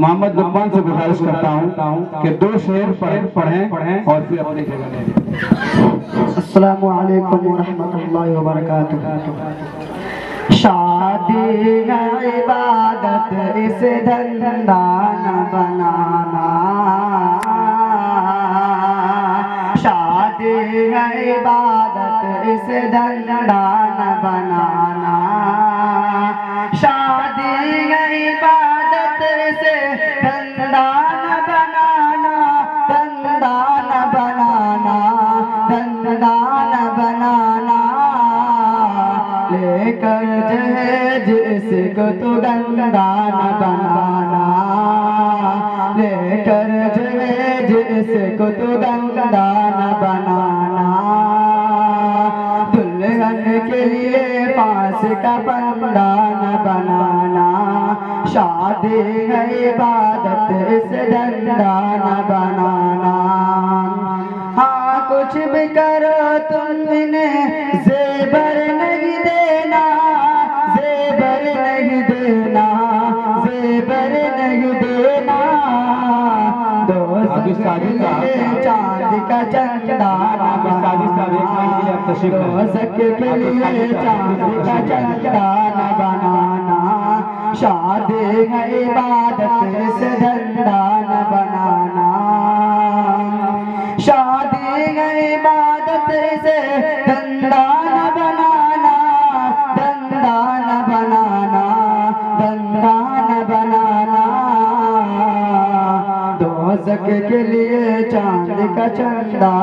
मोहम्मद लुकमान से गुजारिश करता हूँ कि दो शेर पढ़ें पढ़ें और फिर अपनी जगह ले लें। शादी इबादत, इस धंधा न बनाना। शादी इबादत, इस धंधा न बनाना। शादी लेकर इसको तो गंदा बनाना लेकर जहेज इसको तो गंदा बनाना का न बनाना शादी है इबादत इस धंधा न बनाना। हाँ कुछ भी करो तुम इन्हें जेबर नहीं देना जेबर नहीं देना जेबर नहीं देना। साहब- चाँद का चंदा मिनट के लिए चाँद का चंदा न बनाना। शादी है इबादत से धंधा न बनाना। शादी है इबादत से धंधा न बनाना। धंधा न बनाना धंधा न बनाना। दोजक के लिए चाँद का चंदा